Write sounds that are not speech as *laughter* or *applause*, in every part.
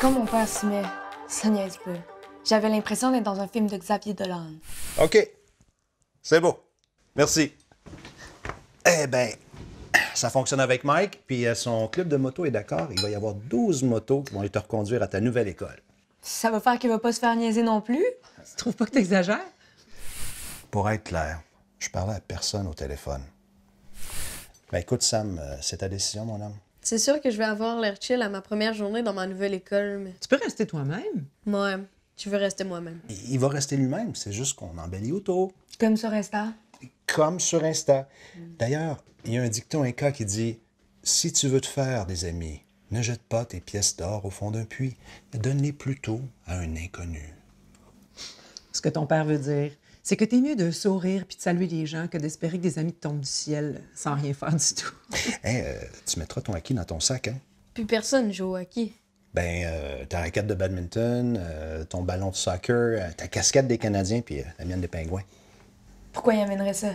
Comme mon père s'y met, ça niaise peu. J'avais l'impression d'être dans un film de Xavier Dolan. OK. C'est beau. Merci. Eh ben, ça fonctionne avec Mike, puis euh, son club de moto est d'accord. Il va y avoir 12 motos qui vont te reconduire à ta nouvelle école. Ça va faire qu'il va pas se faire niaiser non plus? Tu trouves pas que t'exagères? Pour être clair, je parlais à personne au téléphone. Ben écoute, Sam, euh, c'est ta décision, mon homme. C'est sûr que je vais avoir l'air chill à ma première journée dans ma nouvelle école, mais. Tu peux rester toi-même? Ouais, je veux rester moi-même. Il va rester lui-même, c'est juste qu'on embellit autour. Comme sur Insta. Comme sur Insta. D'ailleurs, il y a un dicton inca qui dit Si tu veux te faire des amis, ne jette pas tes pièces d'or au fond d'un puits, mais donne-les plutôt à un inconnu. Ce que ton père veut dire, c'est que t'es mieux de sourire puis de saluer les gens que d'espérer que des amis te tombent du ciel sans rien faire du tout. *laughs* Hein, euh, tu mettras ton acquis dans ton sac, hein? Puis personne joue au hockey. Ben, euh, ta raquette de badminton, euh, ton ballon de soccer, euh, ta casquette des Canadiens, puis euh, la mienne des Pingouins. Pourquoi il amènerait ça?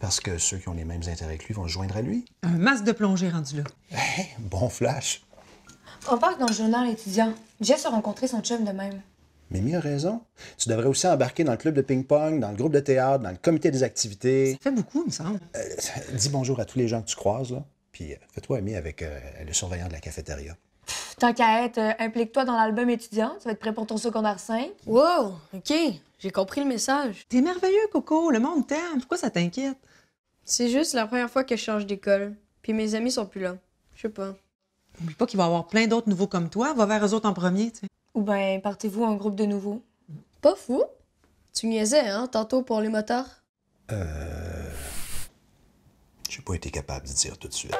Parce que ceux qui ont les mêmes intérêts que lui vont se joindre à lui. Un masque de plongée rendu là. Hein, bon flash. On parle dans le journal étudiant. Jess a rencontré son chum de même. Mimi a raison. Tu devrais aussi embarquer dans le club de ping-pong, dans le groupe de théâtre, dans le comité des activités. Ça fait beaucoup, il me semble. Euh, dis bonjour à tous les gens que tu croises, là. Puis euh, fais-toi ami avec euh, le surveillant de la cafétéria. Tant qu'à être, euh, implique-toi dans l'album étudiant. Tu vas être prêt pour ton secondaire 5. Wow, ok, j'ai compris le message. T'es merveilleux, Coco. Le monde t'aime. Pourquoi ça t'inquiète? C'est juste la première fois que je change d'école. Puis mes amis sont plus là. Je sais pas. Oublie pas qu'il va y avoir plein d'autres nouveaux comme toi. Va vers eux autres en premier, tu sais. Ou ben, partez-vous en groupe de nouveaux. Pas fou? Tu niaisais, hein, tantôt pour les motards? Euh. J'ai pas été capable de dire tout de suite.